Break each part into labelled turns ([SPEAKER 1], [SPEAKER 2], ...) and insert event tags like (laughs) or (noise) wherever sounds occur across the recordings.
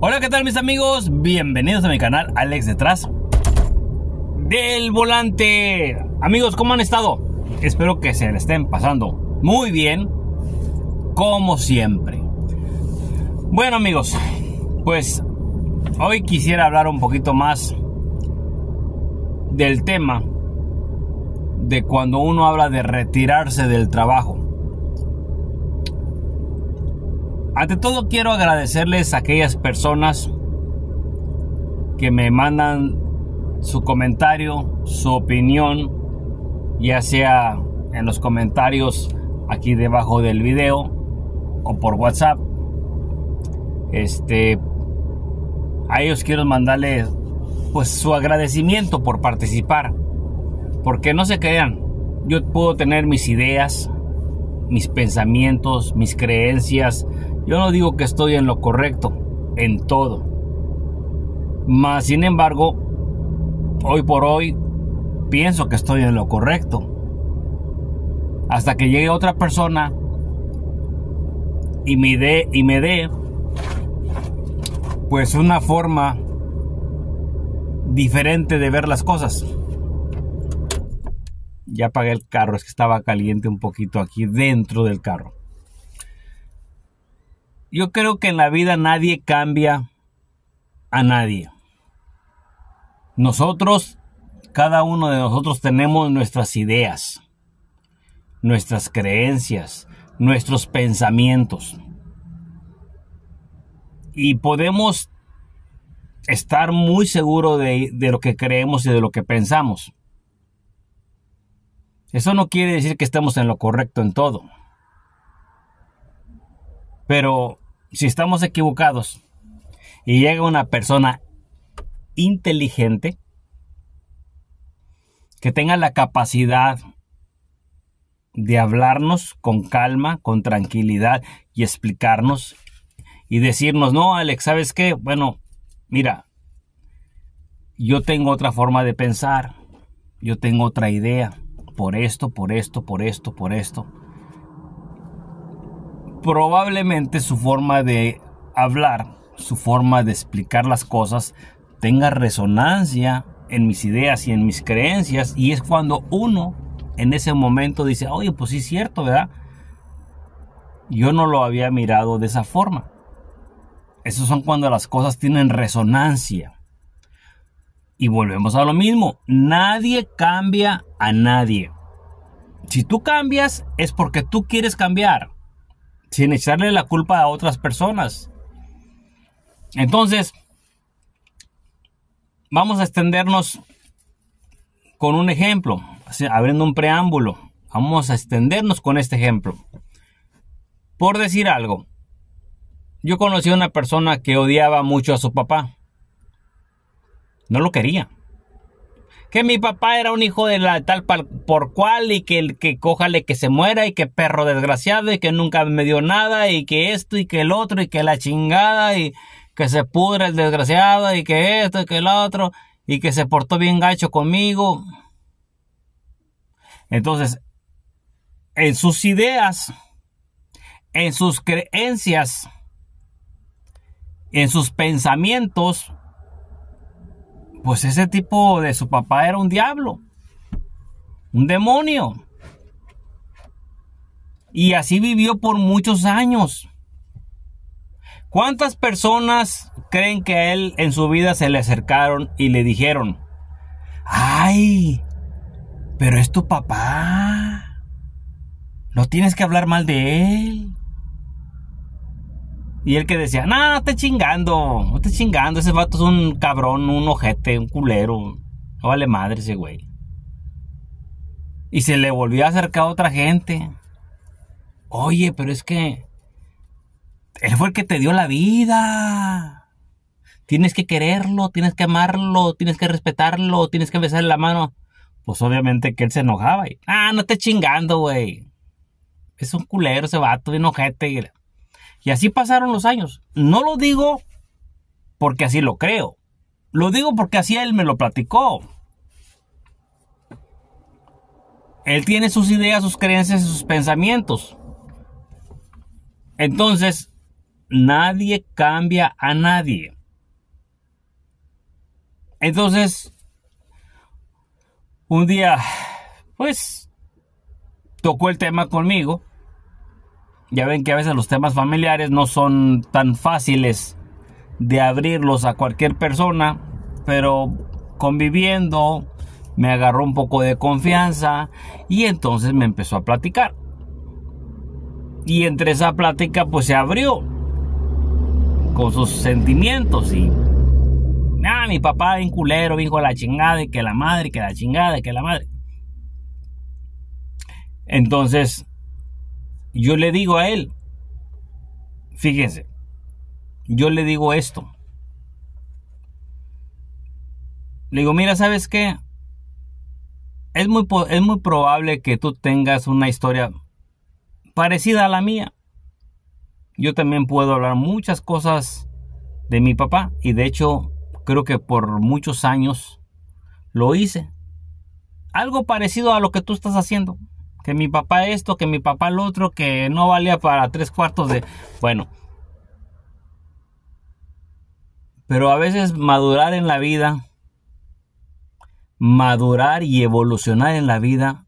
[SPEAKER 1] Hola, ¿qué tal mis amigos? Bienvenidos a mi canal Alex Detrás del Volante. Amigos, ¿cómo han estado? Espero que se le estén pasando muy bien, como siempre. Bueno amigos, pues hoy quisiera hablar un poquito más del tema de cuando uno habla de retirarse del trabajo. Ante todo quiero agradecerles a aquellas personas que me mandan su comentario, su opinión, ya sea en los comentarios aquí debajo del video o por WhatsApp. Este a ellos quiero mandarles pues su agradecimiento por participar. Porque no se crean, yo puedo tener mis ideas, mis pensamientos, mis creencias, yo no digo que estoy en lo correcto, en todo. Mas, sin embargo, hoy por hoy pienso que estoy en lo correcto. Hasta que llegue otra persona y me dé, y me dé, pues una forma diferente de ver las cosas. Ya apagué el carro, es que estaba caliente un poquito aquí dentro del carro. Yo creo que en la vida nadie cambia a nadie. Nosotros, cada uno de nosotros tenemos nuestras ideas, nuestras creencias, nuestros pensamientos. Y podemos estar muy seguros de, de, lo que creemos y de lo que pensamos. Eso no quiere decir que estemos en lo correcto en todo. Pero si estamos equivocados y llega una persona inteligente que tenga la capacidad de hablarnos con calma, con tranquilidad y explicarnos y decirnos, no, Alex, ¿sabes qué? Bueno, mira, yo tengo otra forma de pensar, yo tengo otra idea, por esto, por esto, por esto, por esto probablemente su forma de hablar, su forma de explicar las cosas tenga resonancia en mis ideas y en mis creencias y es cuando uno en ese momento dice, oye, pues sí es cierto, ¿verdad? Yo no lo había mirado de esa forma. Esos son cuando las cosas tienen resonancia. Y volvemos a lo mismo, nadie cambia a nadie. Si tú cambias es porque tú quieres cambiar sin echarle la culpa a otras personas. Entonces, vamos a extendernos con un ejemplo, abriendo un preámbulo. Vamos a extendernos con este ejemplo. Por decir algo, yo conocí a una persona que odiaba mucho a su papá. No lo quería que mi papá era un hijo de la tal por cual y que el que cójale que se muera y que perro desgraciado y que nunca me dio nada y que esto y que el otro y que la chingada y que se pudre el desgraciado y que esto y que el otro y que se portó bien gacho conmigo. Entonces, en sus ideas, en sus creencias, en sus pensamientos, pues ese tipo de su papá era un diablo, un demonio. Y así vivió por muchos años. ¿Cuántas personas creen que a él en su vida se le acercaron y le dijeron, ay, pero es tu papá, no tienes que hablar mal de él? Y él que decía, no, no esté chingando, no esté chingando, ese vato es un cabrón, un ojete, un culero. No vale madre ese güey. Y se le volvió a acercar a otra gente. Oye, pero es que él fue el que te dio la vida. Tienes que quererlo, tienes que amarlo, tienes que respetarlo, tienes que besarle la mano. Pues obviamente que él se enojaba. Y, ah, no esté chingando, güey. Es un culero ese vato, un ojete. Y así pasaron los años. No lo digo porque así lo creo. Lo digo porque así él me lo platicó. Él tiene sus ideas, sus creencias y sus pensamientos. Entonces, nadie cambia a nadie. Entonces, un día, pues, tocó el tema conmigo. Ya ven que a veces los temas familiares no son tan fáciles de abrirlos a cualquier persona, pero conviviendo me agarró un poco de confianza y entonces me empezó a platicar. Y entre esa plática pues se abrió con sus sentimientos y ah, mi papá bien culero, hijo de la chingada y que la madre, que la chingada, que la madre. Entonces, yo le digo a él, fíjense, yo le digo esto. Le digo, mira, ¿sabes qué? Es muy, es muy probable que tú tengas una historia parecida a la mía. Yo también puedo hablar muchas cosas de mi papá y de hecho creo que por muchos años lo hice. Algo parecido a lo que tú estás haciendo. Que mi papá esto, que mi papá lo otro, que no valía para tres cuartos de... Bueno. Pero a veces madurar en la vida, madurar y evolucionar en la vida,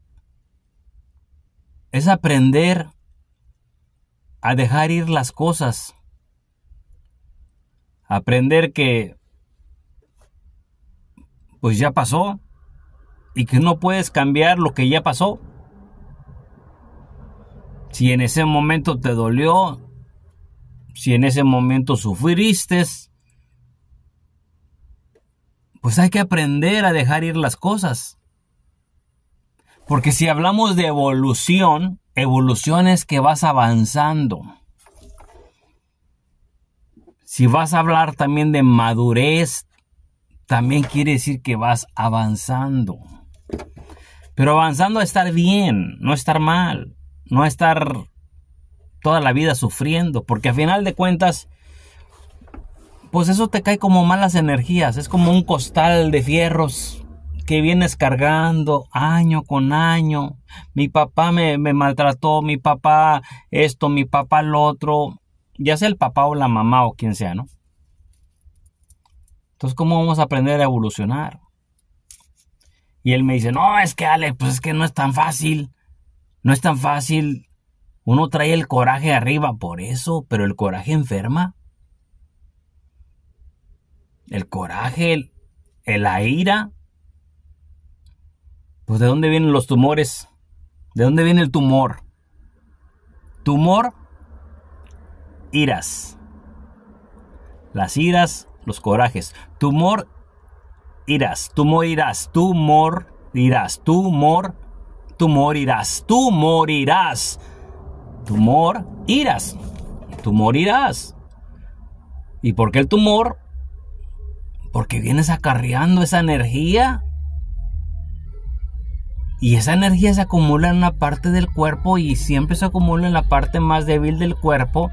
[SPEAKER 1] es aprender a dejar ir las cosas. Aprender que pues ya pasó y que no puedes cambiar lo que ya pasó. Si en ese momento te dolió, si en ese momento sufriste, pues hay que aprender a dejar ir las cosas. Porque si hablamos de evolución, evolución es que vas avanzando. Si vas a hablar también de madurez, también quiere decir que vas avanzando. Pero avanzando a estar bien, no estar mal, no estar toda la vida sufriendo, porque a final de cuentas, pues eso te cae como malas energías, es como un costal de fierros que vienes cargando año con año. Mi papá me, maltrató, mi papá esto, mi papá lo otro. Ya sea el papá o la mamá o quien sea, ¿no? Entonces, ¿cómo vamos a aprender a evolucionar? Y él me dice, no, es que Ale, pues es que no es tan fácil. No es tan fácil. Uno trae el coraje arriba por eso, pero el coraje enferma. El coraje, el, la ira, pues ¿de dónde vienen los tumores? ¿De dónde viene el tumor? Tumor, iras. Las iras, los corajes. Tumor, iras. Tumor, irás. Tumor, irás. Tumor, tumor, irás. Tú morirás. Tumor, iras. Tú morirás. ¿Y por qué el tumor? Porque vienes acarreando esa energía y esa energía se acumula en una parte del cuerpo y siempre se acumula en la parte más débil del cuerpo.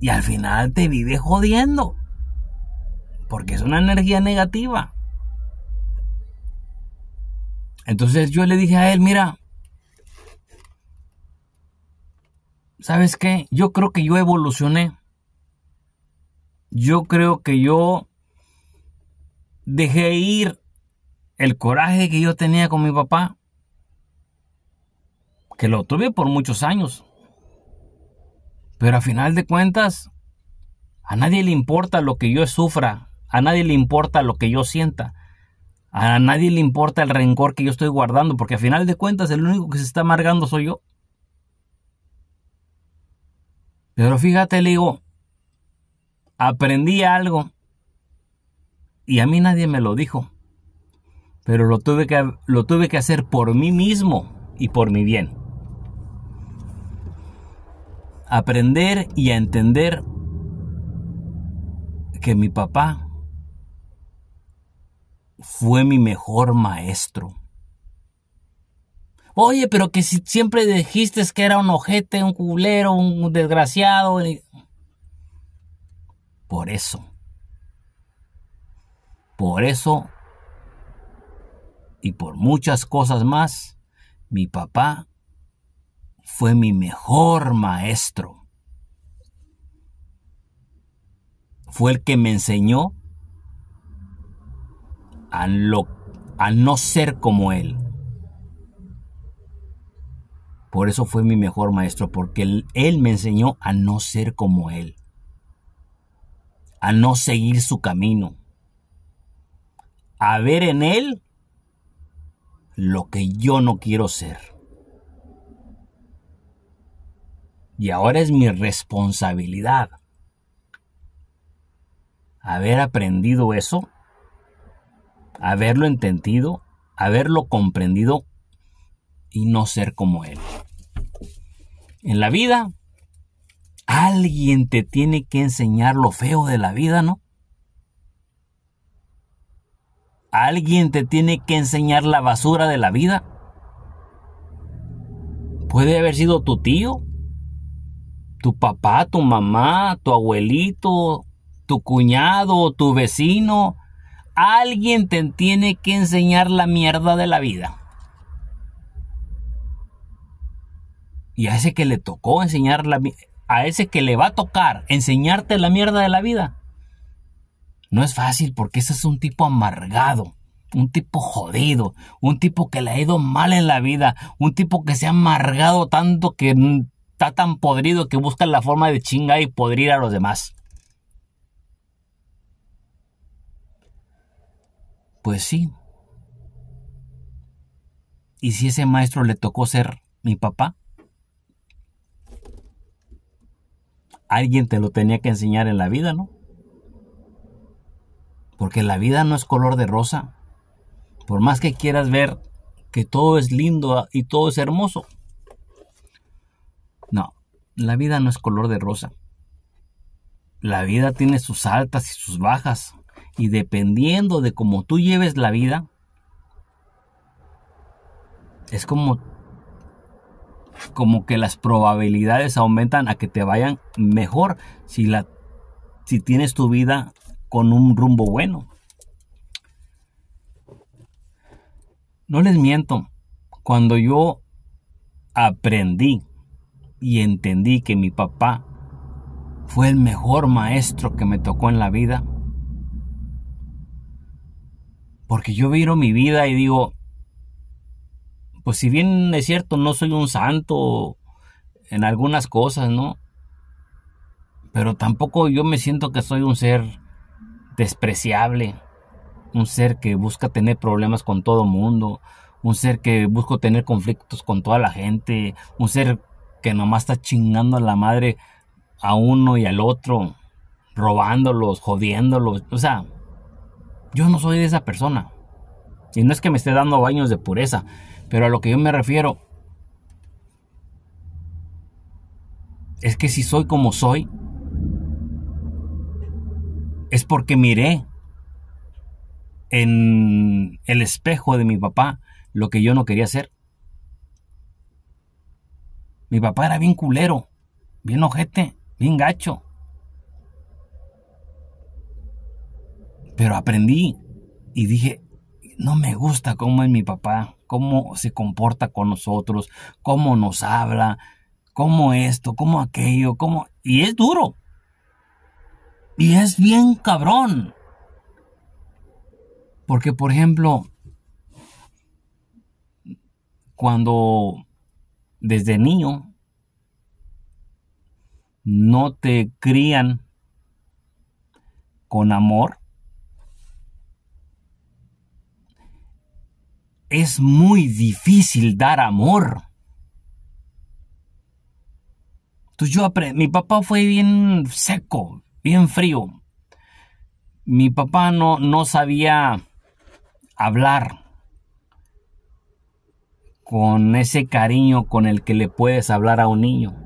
[SPEAKER 1] Y al final te vive jodiendo. Porque es una energía negativa. Entonces yo le dije a él, mira, ¿sabes qué? Yo creo que yo evolucioné. Yo creo que yo dejé ir el coraje que yo tenía con mi papá, que lo tuve por muchos años. Pero a final de cuentas, a nadie le importa lo que yo sufra, a nadie le importa lo que yo sienta, a nadie le importa el rencor que yo estoy guardando, porque a final de cuentas el único que se está amargando soy yo. Pero fíjate, le digo, aprendí algo y a mí nadie me lo dijo pero lo tuve que, lo tuve que hacer por mí mismo y por mi bien. Aprender y a entender que mi papá fue mi mejor maestro. Oye, pero que si siempre dijiste que era un ojete, un culero, un desgraciado. Por eso. Por eso y por muchas cosas más, mi papá fue mi mejor maestro. fue el que me enseñó a, a no ser como él. Por eso fue mi mejor maestro, porque él, él, me enseñó a no ser como él, a no seguir su camino, a ver en él lo que yo no quiero ser. Y ahora es mi responsabilidad haber aprendido eso, haberlo entendido, haberlo comprendido y no ser como él. En la vida, alguien te tiene que enseñar lo feo de la vida, ¿no? Alguien te tiene que enseñar la basura de la vida. Puede haber sido tu tío, tu papá, tu mamá, tu abuelito, tu cuñado, tu vecino. Alguien te tiene que enseñar la mierda de la vida. Y a ese que le tocó enseñar la a ese que le va a tocar enseñarte la mierda de la vida. No es fácil porque ese es un tipo amargado, un tipo jodido, un tipo que le ha ido mal en la vida, un tipo que se ha amargado tanto que está tan podrido que busca la forma de chingar y podrir a los demás. Pues sí. ¿Y si ese maestro le tocó ser mi papá? alguien te lo tenía que enseñar en la vida, ¿no? Porque la vida no es color de rosa. Por más que quieras ver que todo es lindo y todo es hermoso. No, la vida no es color de rosa. La vida tiene sus altas y sus bajas. Y dependiendo de cómo tú lleves la vida, es como como que las probabilidades aumentan a que te vayan mejor si, la, si tienes tu vida con un rumbo bueno. No les miento, cuando yo aprendí y entendí que mi papá fue el mejor maestro que me tocó en la vida, porque yo miro mi vida y digo, pues si bien es cierto, no soy un santo en algunas cosas, ¿no? Pero tampoco yo me siento que soy un ser despreciable, un ser que busca tener problemas con todo mundo, un ser que busca tener conflictos con toda la gente, un ser que nomás está chingando a la madre a uno y al otro, robándolos, jodiéndolos, o sea, yo no soy de esa persona. Y no es que me esté dando baños de pureza, pero a lo que yo me refiero es que si soy como soy, es porque miré en el espejo de mi papá lo que yo no quería hacer. Mi papá era bien culero, bien ojete, bien gacho. Pero aprendí y dije, no me gusta cómo es mi papá, cómo se comporta con nosotros, cómo nos habla, cómo esto, cómo aquello, cómo... Y es duro. Y es bien cabrón. Porque, por ejemplo, cuando desde niño no te crían con amor, es muy difícil dar amor. Entonces yo aprendí, mi papá fue bien seco, bien frío. Mi papá no, no sabía hablar con ese cariño con el que le puedes hablar a un niño.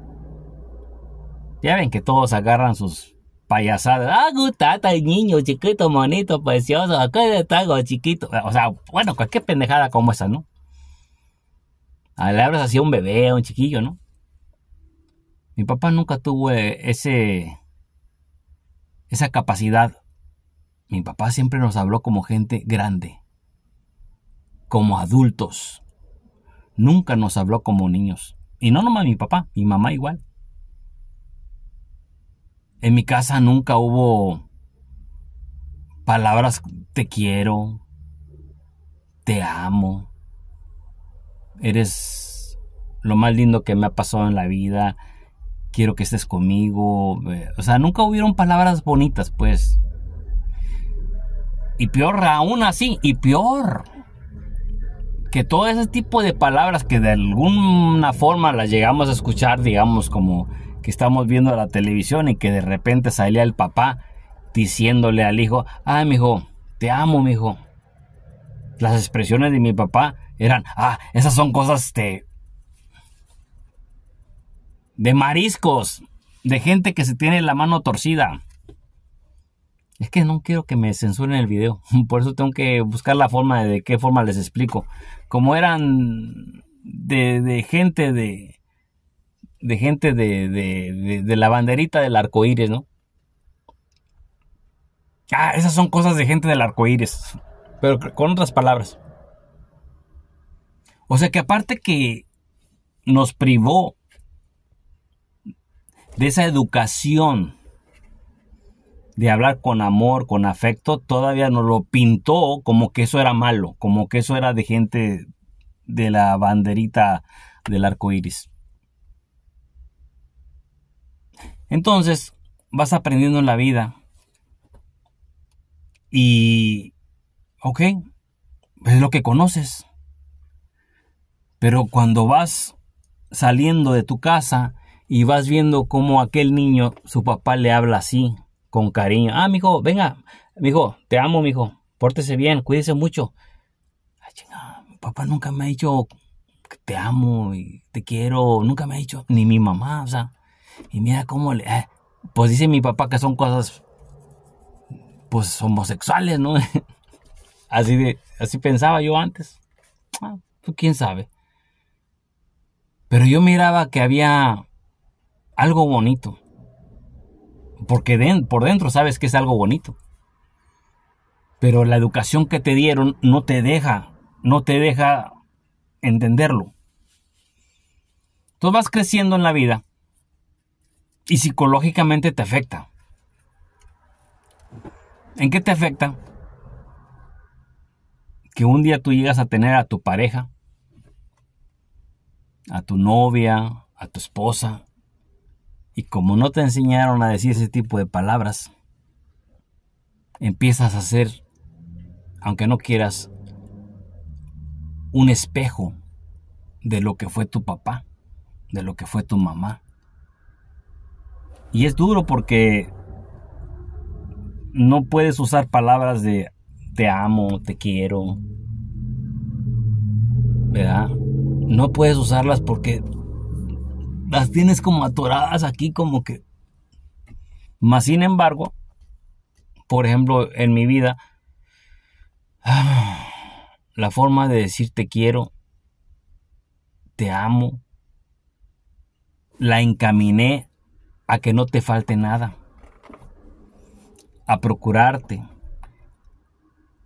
[SPEAKER 1] Ya ven que todos agarran sus payasadas. Ah, gustata el niño chiquito, bonito, precioso. Acá está chiquito. O sea, bueno, cualquier pendejada como esa, ¿no? A le hablas así a un bebé, a un chiquillo, ¿no? Mi papá nunca tuvo eh, ese. esa capacidad. Mi papá siempre nos habló como gente grande. Como adultos. Nunca nos habló como niños. Y no nomás mi papá, mi mamá igual. En mi casa nunca hubo palabras te quiero, te amo, eres lo más lindo que me ha pasado en la vida, quiero que estés conmigo. Eh, o sea, nunca hubieron palabras bonitas, pues. Y peor aún así, y peor. Que todo ese tipo de palabras que de alguna forma las llegamos a escuchar, digamos, como que estamos viendo la televisión y que de repente salía el papá diciéndole al hijo, ay, mi hijo, te amo, mi hijo. Las expresiones de mi papá eran, ah, esas son cosas de, de mariscos, de gente que se tiene la mano torcida. Es que no quiero que me censuren el video, (laughs) por eso tengo que buscar la forma de, qué forma les explico. Como eran de, de gente de, de gente de, de, de, la banderita del arco iris, ¿no? Ah, esas son cosas de gente del arco iris, pero con otras palabras. O sea que aparte que nos privó de esa educación de hablar con amor, con afecto, todavía nos lo pintó como que eso era malo, como que eso era de gente de la banderita del arco iris. Entonces, vas aprendiendo en la vida y, ok, es lo que conoces. Pero cuando vas saliendo de tu casa y vas viendo cómo aquel niño, su papá le habla así, con cariño. Ah, mijo, venga, mijo, te amo, mijo. Pórtese bien, cuídese mucho. Ay, chinga, mi papá nunca me ha dicho que te amo y te quiero. Nunca me ha dicho, ni mi mamá, o sea. Y mira cómo le. Eh, pues dice mi papá que son cosas. Pues homosexuales, ¿no? (laughs) así de. Así pensaba yo antes. Ah, pues quién sabe. Pero yo miraba que había algo bonito. Porque por dentro sabes que es algo bonito. Pero la educación que te dieron no te deja, no te deja entenderlo. Tú vas creciendo en la vida y psicológicamente te afecta. ¿En qué te afecta? Que un día tú llegas a tener a tu pareja a tu novia, a tu esposa, y como no te enseñaron a decir ese tipo de palabras, empiezas a ser, aunque no quieras, un espejo de lo que fue tu papá, de lo que fue tu mamá. Y es duro porque no puedes usar palabras de te amo, te quiero, ¿verdad? no puedes usarlas porque las tienes como atoradas aquí como que... Más sin embargo, por ejemplo, en mi vida, (sighs) la forma de decir te quiero, te amo, la encaminé a que no te falte nada, a procurarte,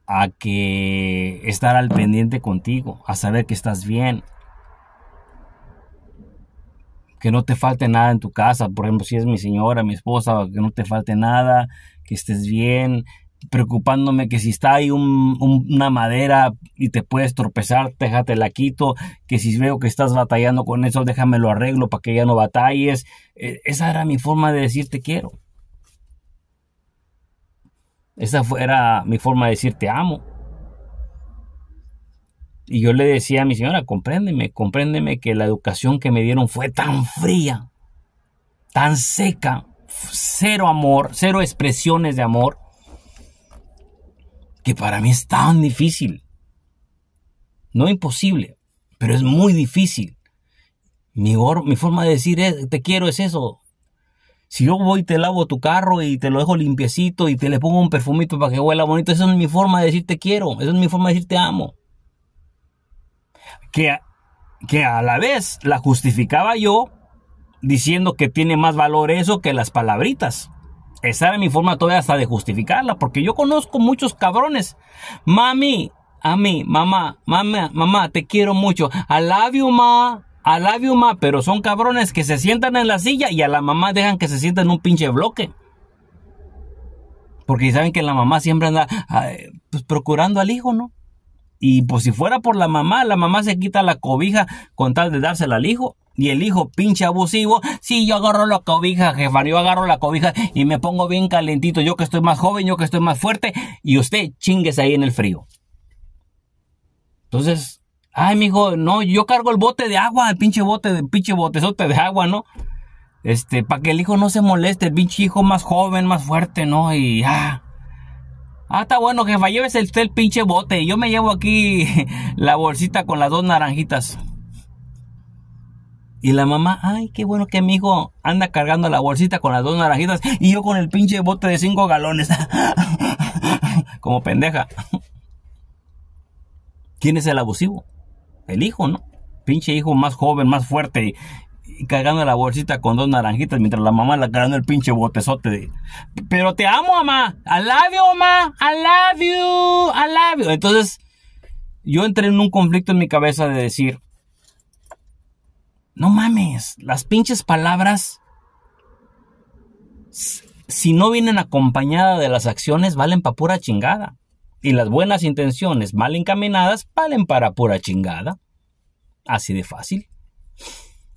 [SPEAKER 1] a que estar al pendiente contigo, a saber que estás bien, que no te falte nada en tu casa, por ejemplo, si es mi señora, mi esposa, que no te falte nada, que estés bien, preocupándome que si está ahí una madera y te puedes tropezar, déjate la quito, que si veo que estás batallando con eso, déjame lo arreglo para que ya no batalles. E, esa era mi forma de decir te quiero. Esa era mi forma de decir te amo. Y yo le decía a mi señora, compréndeme, compréndeme que la educación que me dieron fue tan fría, tan seca, cero amor, cero expresiones de amor, que para mí es tan difícil. No imposible, pero es muy difícil. Mi, mi forma de decir te quiero es eso. Si yo voy y te lavo tu carro y te lo dejo limpiecito y te le pongo un perfumito para que huela bonito, esa es mi forma de decir te quiero, esa es mi forma de decir te amo que, que a la vez la justificaba yo diciendo que tiene más valor eso que las palabritas. Esa era mi forma todavía hasta de justificarla, porque yo conozco muchos cabrones. Mami, a mí, mamá, mamá, mamá, te quiero mucho. I love you, ma. I love ma. Pero son cabrones que se sientan en la silla y a la mamá dejan que se sienta en un pinche bloque. Porque saben que la mamá siempre anda pues, procurando al hijo, ¿no? Y pues si fuera por la mamá, la mamá se quita la cobija con tal de dársela al hijo. Y el hijo, pinche abusivo, sí, yo agarro la cobija, jefa, yo agarro la cobija y me pongo bien calentito, yo que estoy más joven, yo que estoy más fuerte, y usted chingues ahí en el frío. Entonces, ay, mijo, no, yo cargo el bote de agua, el pinche bote, el pinche botezote de agua, ¿no? Este, para que el hijo no se moleste, el pinche hijo más joven, más fuerte, ¿no? Y ah. Ah, está bueno, jefa, llévese el pinche bote. Yo me llevo aquí (laughs) la bolsita con las dos naranjitas. Y la mamá, ay, qué bueno que mi hijo anda cargando la bolsita con las dos naranjitas y yo con el pinche bote de cinco galones. (laughs) Como pendeja. ¿Quién es el abusivo? El hijo, ¿no? Pinche hijo más joven, más fuerte y, cargando la bolsita con dos naranjitas mientras la mamá la cargando el pinche botezote de... Pero te amo, mamá. I love you, mamá. I love you. I love you. Entonces, yo entré en un conflicto en mi cabeza de decir, no mames, las pinches palabras, si no vienen acompañadas de las acciones, valen para pura chingada. Y las buenas intenciones mal encaminadas valen para pura chingada. Así de fácil.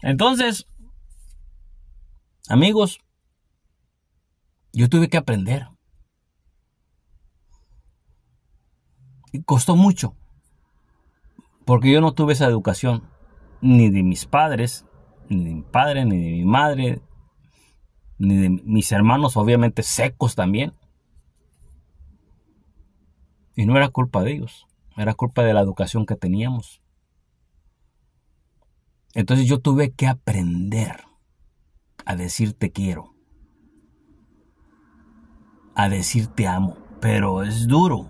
[SPEAKER 1] Entonces, amigos, yo tuve que aprender. Y costó mucho. Porque yo no tuve esa educación ni de mis padres, ni de mi padre, ni de mi madre, ni de mis hermanos, obviamente secos también. Y no era culpa de ellos, era culpa de la educación que teníamos. Entonces yo tuve que aprender a decir te quiero, a decir te amo, pero es duro,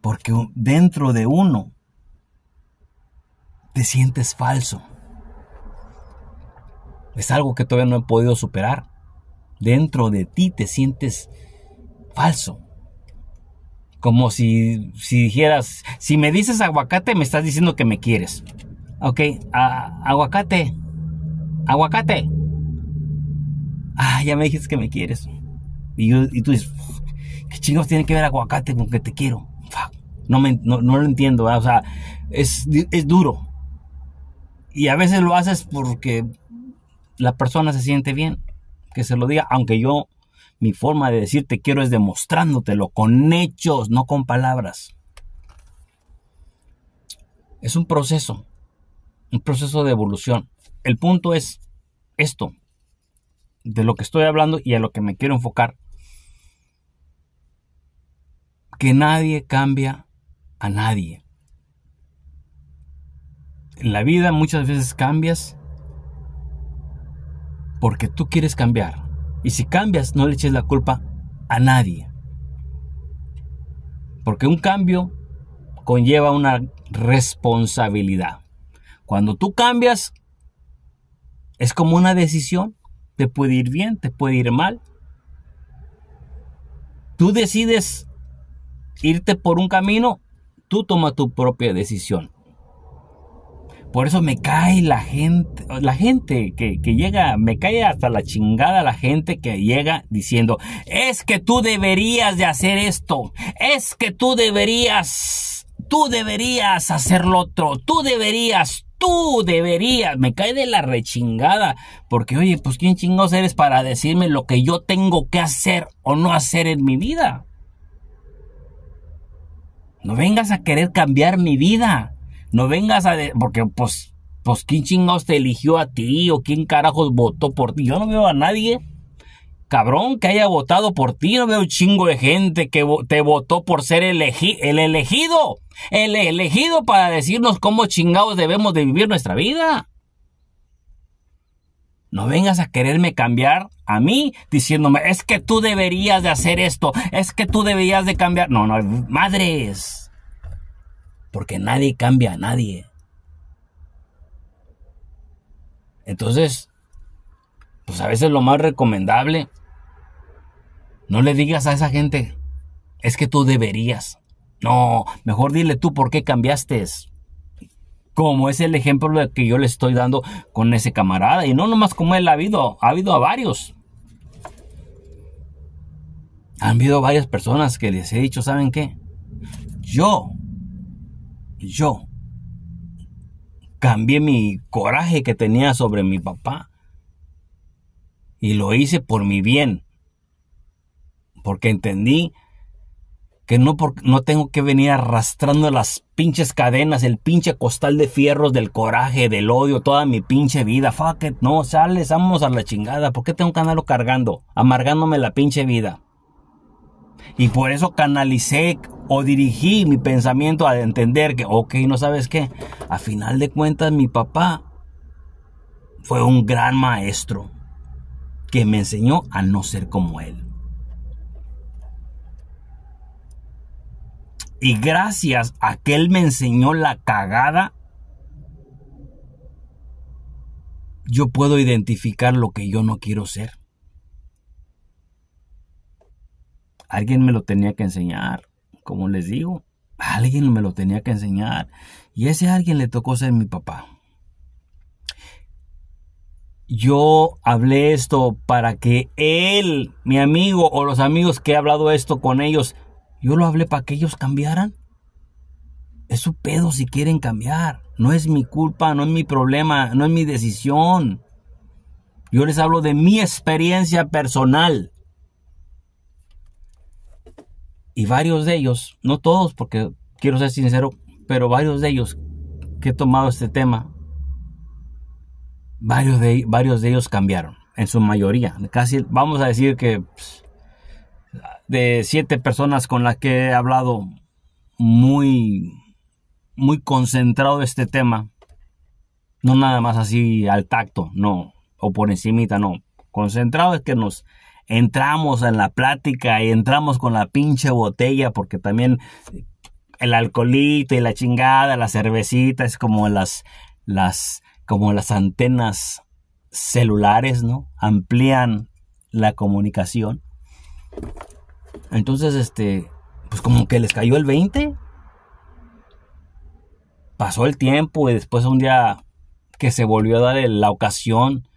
[SPEAKER 1] porque dentro de uno te sientes falso. Es algo que todavía no he podido superar. Dentro de ti te sientes falso. Como si, si dijeras, si me dices aguacate, me estás diciendo que me quieres. Ok, aguacate. Aguacate. Ah, ya me dijiste que me quieres. Y, tú dices, ¿qué chingos tiene que ver aguacate con que te quiero? No, me, no, lo entiendo, o sea, es, es duro. Y a veces lo haces porque la persona se siente bien, que se lo diga, aunque yo, mi forma de decirte quiero es demostrándotelo con hechos, no con palabras. Es un proceso, un proceso de evolución. El punto es esto, de lo que estoy hablando y a lo que me quiero enfocar. Que nadie cambia a nadie en la vida muchas veces cambias porque tú quieres cambiar. Y si cambias, no le eches la culpa a nadie. Porque un cambio conlleva una responsabilidad. Cuando tú cambias, es como una decisión. Te puede ir bien, te puede ir mal. Tú decides irte por un camino, tú toma tu propia decisión. Por eso me cae la gente, la gente que, que, llega, me cae hasta la chingada la gente que llega diciendo, es que tú deberías de hacer esto, es que tú deberías, tú deberías hacer lo otro, tú deberías, tú deberías, me cae de la rechingada, porque oye, pues quién chingados eres para decirme lo que yo tengo que hacer o no hacer en mi vida. No vengas a querer cambiar mi vida. No vengas a... porque pues, pues, ¿quién chingados te eligió a ti? ¿O quién carajos votó por ti? Yo no veo a nadie, cabrón, que haya votado por ti. No veo un chingo de gente que te votó por ser el elegido. El elegido para decirnos cómo chingados debemos de vivir nuestra vida. No vengas a quererme cambiar a mí diciéndome, es que tú deberías de hacer esto, es que tú deberías de cambiar. No, no, madres. Porque nadie cambia a nadie. Entonces, pues a veces lo más recomendable, no le digas a esa gente, es que tú deberías. No, mejor dile tú por qué cambiaste. Como es el ejemplo que yo le estoy dando con ese camarada. Y no nomás como él ha habido, ha habido a varios. Han habido varias personas que les he dicho, ¿saben qué? Yo, yo, cambié mi coraje que tenía sobre mi papá. Y lo hice por mi bien. Porque entendí que no, no tengo que venir arrastrando las pinches cadenas, el pinche costal de fierros del coraje, del odio, toda mi pinche vida. Fuck it, no, sales, vamos a la chingada. ¿Por qué tengo que andarlo cargando? Amargándome la pinche vida. Y por eso canalicé o dirigí mi pensamiento a entender que, ok, no sabes qué, a final de cuentas mi papá fue un gran maestro que me enseñó a no ser como él. Y gracias a que Él me enseñó la cagada, yo puedo identificar lo que yo no quiero ser. Alguien me lo tenía que enseñar, como les digo. Alguien me lo tenía que enseñar. Y ese alguien le tocó ser mi papá. Yo hablé esto para que él, mi amigo o los amigos que he hablado esto con ellos, yo lo hablé para que ellos cambiaran. Es su pedo si quieren cambiar. No es mi culpa, no es mi problema, no es mi decisión. Yo les hablo de mi experiencia personal. Y varios de ellos, no todos, porque quiero ser sincero, pero varios de ellos que he tomado este tema, varios de, varios de ellos cambiaron, en su mayoría. Casi, vamos a decir que pues, de siete personas con las que he hablado muy, muy concentrado este tema. No nada más así al tacto, no, o por encimita, no. Concentrado es que nos entramos en la plática y entramos con la pinche botella porque también el alcoholito y la chingada, la cervecita es como las, las, como las antenas celulares, ¿no? Amplían la comunicación. Entonces, este, pues como que les cayó el 20. Pasó el tiempo y después un día que se volvió a dar la ocasión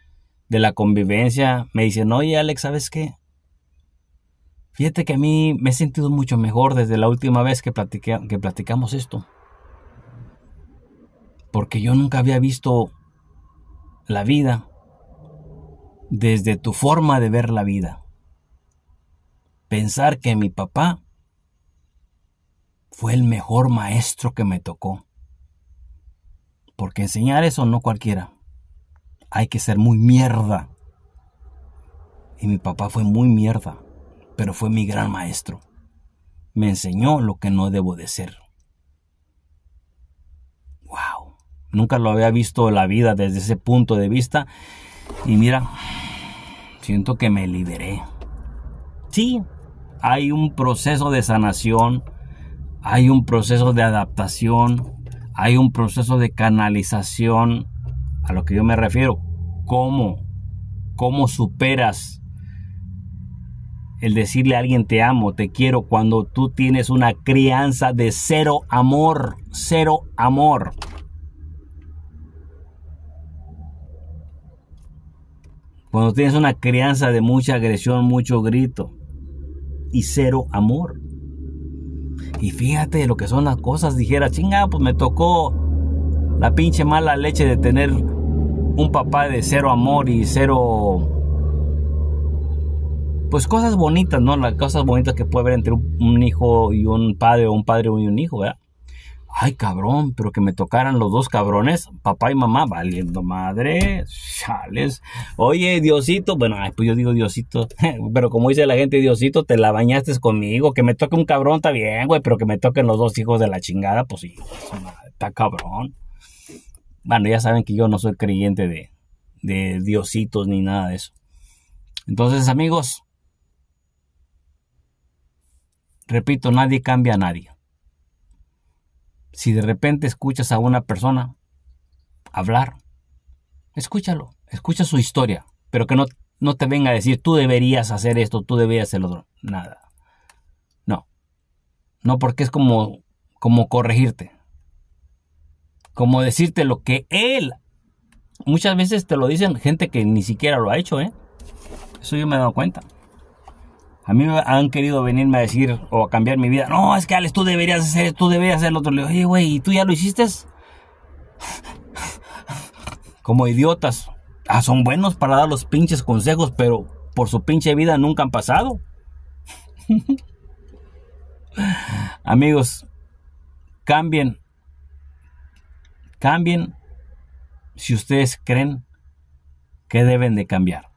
[SPEAKER 1] de la convivencia, me dicen, oye Alex, ¿sabes qué? Fíjate que a mí me he sentido mucho mejor desde la última vez que, que platicamos esto. Porque yo nunca había visto la vida desde tu forma de ver la vida pensar que mi papá fue el mejor maestro que me tocó. Porque enseñar eso no cualquiera. Hay que ser muy mierda. Y mi papá fue muy mierda, pero fue mi gran maestro. Me enseñó lo que no debo de ser. Nunca lo había visto en la vida desde ese punto de vista. Y mira, siento que me liberé. Sí, hay un proceso de sanación, hay un proceso de adaptación, hay un proceso de canalización a lo que yo me refiero. ¿Cómo? ¿Cómo superas el decirle a alguien te amo, te quiero cuando tú tienes una crianza de cero amor, cero amor? Cuando tienes una crianza de mucha agresión, mucho grito y cero amor. Y fíjate lo que son las cosas. Dijera, chinga, pues me tocó la pinche mala leche de tener un papá de cero amor y cero. Pues cosas bonitas, ¿no? Las cosas bonitas que puede haber entre un, hijo y un padre o un padre y un hijo, ¿verdad? Ay, cabrón, pero que me tocaran los dos cabrones, papá y mamá, valiendo madre, chales. Oye, Diosito, bueno, pues yo digo Diosito, (laughs) pero como dice la gente, Diosito, te la bañaste conmigo, que me toque un cabrón está bien, güey, pero que me toquen los dos hijos de la chingada, pues sí, está cabrón. Bueno, ya saben que yo no soy creyente de Diositos ni nada de eso. Entonces, amigos, repito, nadie cambia a nadie si de repente escuchas a una persona hablar, escúchalo, escucha su historia, pero que no, no te venga a decir tú deberías hacer esto, tú deberías hacer lo otro. Nada. No. No porque es como, como corregirte. Como decirte lo que él. Muchas veces te lo dicen gente que ni siquiera lo ha hecho, ¿eh? Eso yo me he dado cuenta. A mí han querido venirme a decir o a cambiar mi vida. No, es que Alex, tú deberías hacer, tú deberías hacer lo otro. Le digo, oye, güey, ¿y tú ya lo hiciste? (laughs) Como idiotas. Ah, son buenos para dar los pinches consejos, pero por su pinche vida nunca han pasado. (laughs) Amigos, cambien. Cambien si ustedes creen que deben de cambiar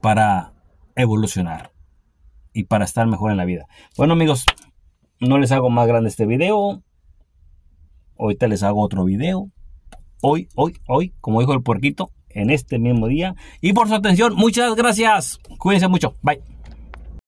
[SPEAKER 1] para evolucionar y para estar mejor en la vida. Bueno amigos, no les hago más grande este video. Ahorita les hago otro video. Hoy, hoy, hoy, como dijo el puerquito, en este mismo día. Y por su atención, muchas gracias. Cuídense mucho. Bye.